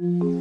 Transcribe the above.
Mm-hmm.